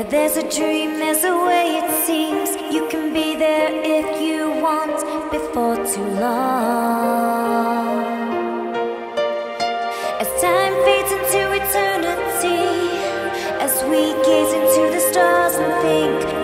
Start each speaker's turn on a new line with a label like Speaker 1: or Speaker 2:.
Speaker 1: Where there's a dream, there's a way it seems. You can be there if you want before too long. As time fades into eternity, as we gaze into the stars and think.